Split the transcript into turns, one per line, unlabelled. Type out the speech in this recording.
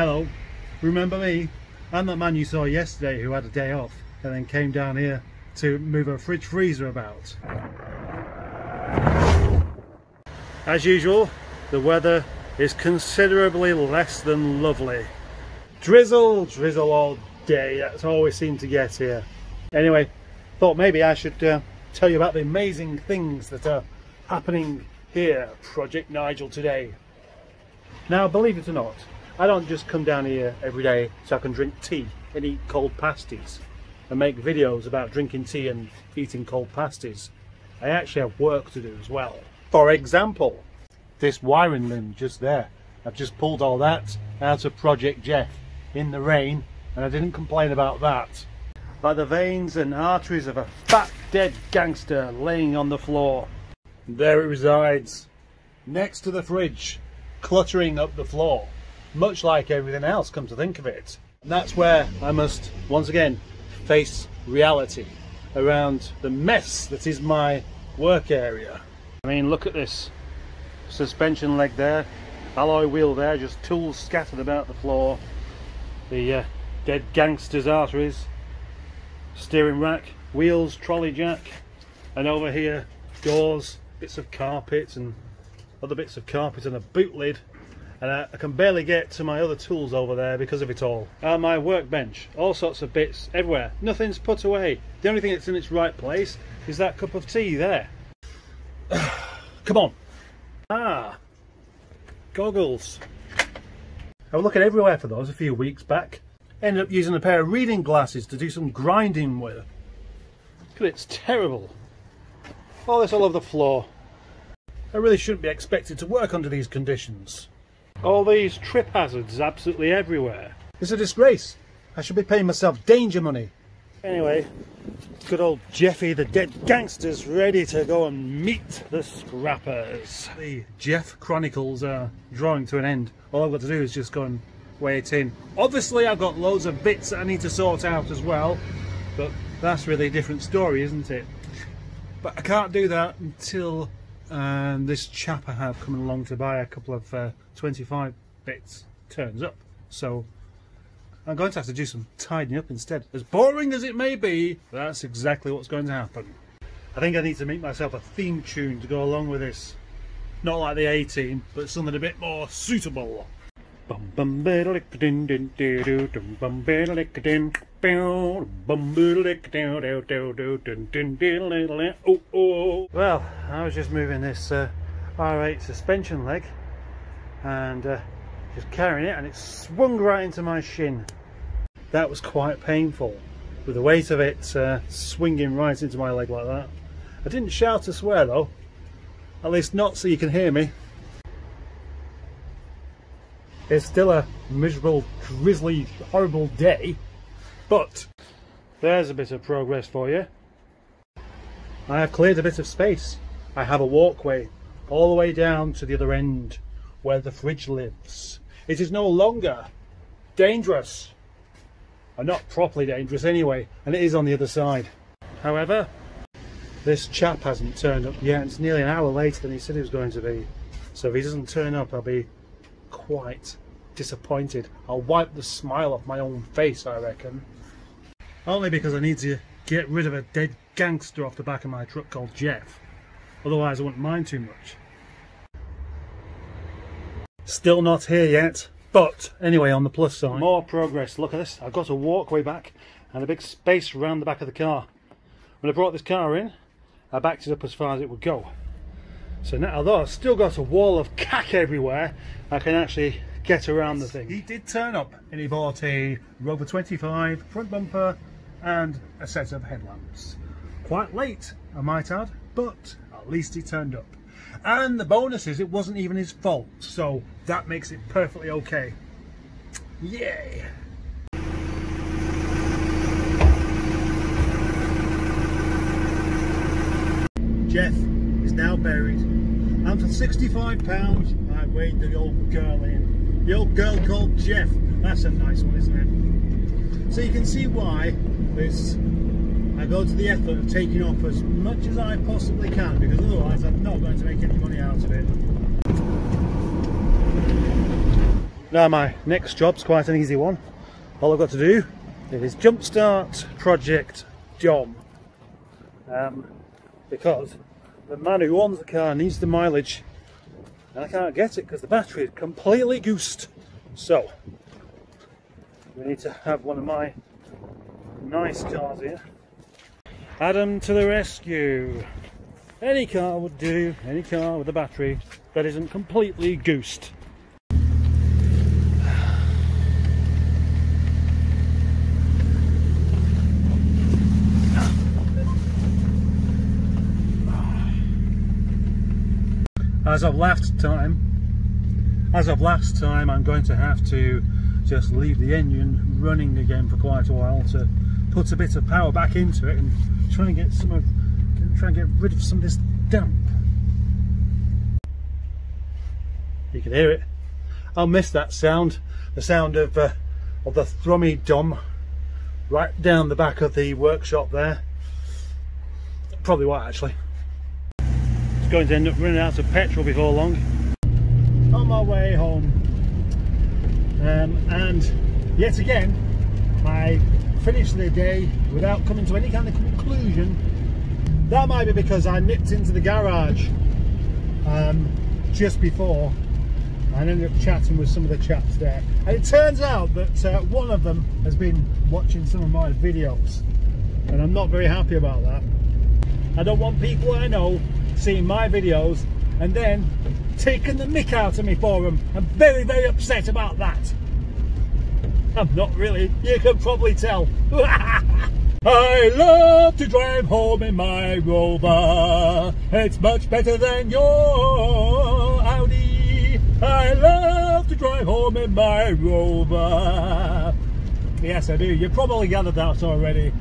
Hello, remember me? I'm that man you saw yesterday who had a day off and then came down here to move a fridge freezer about. As usual, the weather is considerably less than lovely. Drizzle, drizzle all day, that's all we seem to get here. Anyway, thought maybe I should uh, tell you about the amazing things that are happening here Project Nigel today. Now, believe it or not, I don't just come down here every day so I can drink tea and eat cold pasties and make videos about drinking tea and eating cold pasties. I actually have work to do as well. For example, this wiring loom just there. I've just pulled all that out of Project Jeff in the rain and I didn't complain about that. Like the veins and arteries of a fat dead gangster laying on the floor. There it resides, next to the fridge, cluttering up the floor, much like everything else come to think of it. And that's where I must once again face reality around the mess that is my work area. I mean look at this suspension leg there, alloy wheel there, just tools scattered about the floor, the uh, dead gangster's arteries, steering rack, wheels, trolley jack, and over here doors, bits of carpet and other bits of carpet and a boot lid and I, I, can barely get to my other tools over there because of it all. And my workbench, all sorts of bits everywhere. Nothing's put away. The only thing that's in its right place is that cup of tea there. Come on. Ah, goggles. I was looking everywhere for those a few weeks back. Ended up using a pair of reading glasses to do some grinding with. It's terrible. All this all over the floor. I really shouldn't be expected to work under these conditions. All these trip hazards absolutely everywhere. It's a disgrace. I should be paying myself danger money. Anyway, good old Jeffy the dead gangster's ready to go and meet the scrappers. The Jeff Chronicles are drawing to an end. All I've got to do is just go and wait in. Obviously I've got loads of bits that I need to sort out as well, but that's really a different story, isn't it? But I can't do that until um, this chap I have coming along to buy a couple of uh, 25 bits turns up. So I'm going to have to do some tidying up instead. As boring as it may be, that's exactly what's going to happen. I think I need to make myself a theme tune to go along with this. Not like the A-Team, but something a bit more suitable. Well, I was just moving this uh, R8 suspension leg and uh, just carrying it and it swung right into my shin. That was quite painful with the weight of it uh, swinging right into my leg like that. I didn't shout or swear though, at least not so you can hear me. It's still a miserable, drizzly, horrible day, but there's a bit of progress for you. I have cleared a bit of space. I have a walkway all the way down to the other end where the fridge lives. It is no longer dangerous. Or not properly dangerous anyway, and it is on the other side. However, this chap hasn't turned up yet. It's nearly an hour later than he said he was going to be. So if he doesn't turn up, I'll be quite disappointed. I'll wipe the smile off my own face, I reckon. Only because I need to get rid of a dead gangster off the back of my truck called Jeff. Otherwise I wouldn't mind too much. Still not here yet, but anyway, on the plus side. More progress. Look at this. I've got a walkway back and a big space around the back of the car. When I brought this car in, I backed it up as far as it would go. So now, although I've still got a wall of cack everywhere, I can actually get around the thing. He did turn up and he bought a Rover 25 front bumper and a set of headlamps. Quite late, I might add, but at least he turned up. And the bonus is it wasn't even his fault, so that makes it perfectly okay. Yay! Jeff is now buried. And for £65, I weighed the old girl in. The old girl called Jeff. That's a nice one, isn't it? So you can see why this I go to the effort of taking off as much as I possibly can because otherwise I'm not going to make any money out of it. Now my next job's quite an easy one. All I've got to do is jumpstart project Dom. Um, because the man who owns the car needs the mileage and I can't get it because the battery is completely goosed. So, we need to have one of my nice cars here. Adam to the rescue. Any car would do, any car with a battery that isn't completely goosed. As of last time, as of last time, I'm going to have to just leave the engine running again for quite a while to put a bit of power back into it and try and get some of, try and get rid of some of this damp. You can hear it. I'll miss that sound, the sound of uh, of the thrummy dom right down the back of the workshop there. Probably what actually It's going to end up running out of petrol before long. On my way home. Um, and yet again, I finished the day without coming to any kind of conclusion. That might be because I nipped into the garage um, just before and ended up chatting with some of the chaps there. And it turns out that uh, one of them has been watching some of my videos and I'm not very happy about that. I don't want people I know seeing my videos and then taking the mick out of me for them. I'm very, very upset about that. I'm not really, you can probably tell. I love to drive home in my Rover. It's much better than your Audi. I love to drive home in my Rover. Yes, I do. You probably gathered that already.